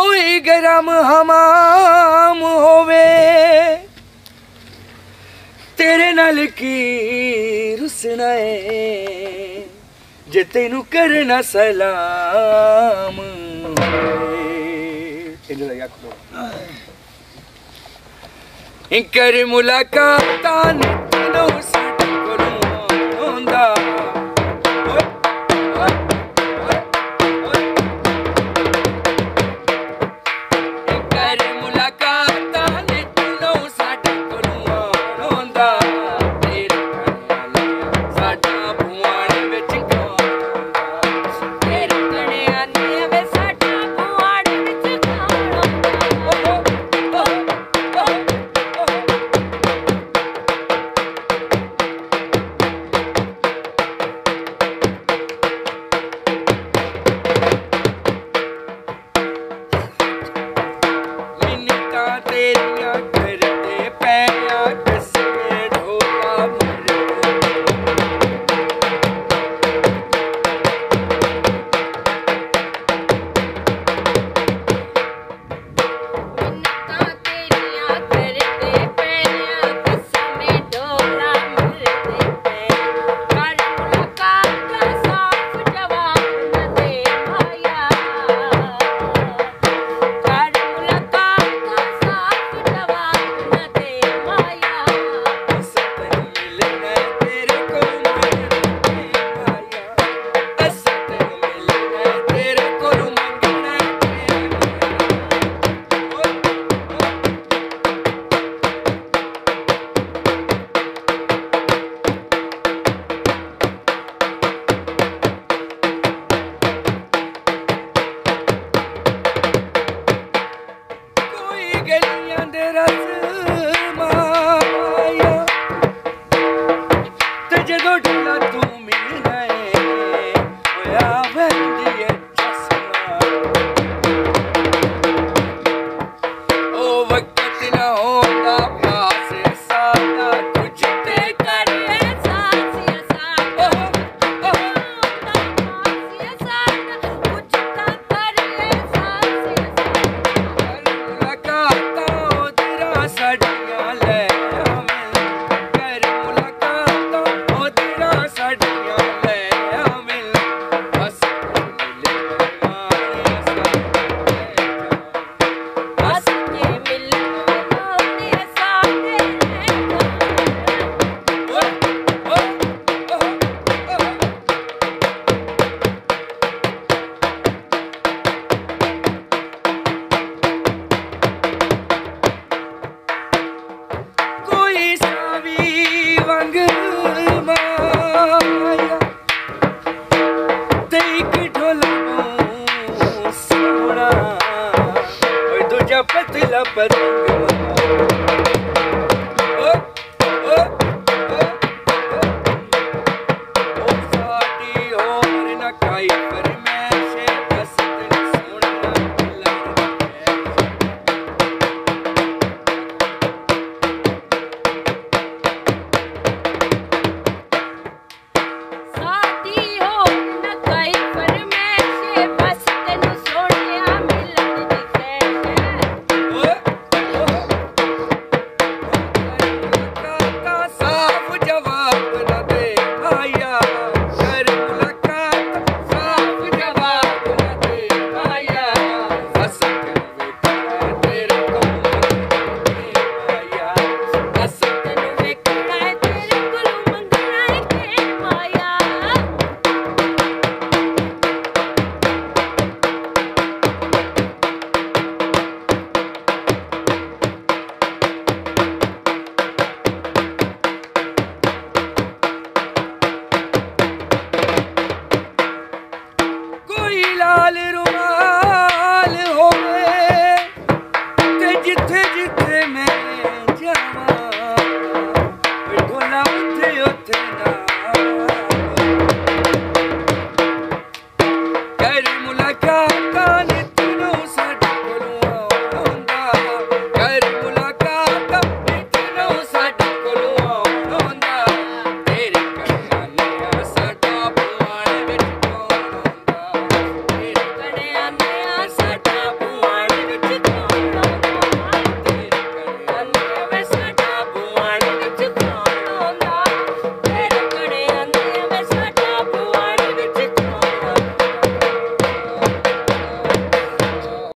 ਕੋਈ ਗਰਮ ਹਮਾਮ ਹੋਵੇ। ਤੇਰੇ ਨਾਲ ਕੀ ਰੁਸਣਾ ਏ? ਜੇ ਤੈਨੂੰ ਕਰਨਾ ਸਲਾਮ ਇੰਜ ਆਖੋ ਕਰੋ ਇਨਕਰ ਮੁਲਾਕਾਤਾਂ y la pachanga.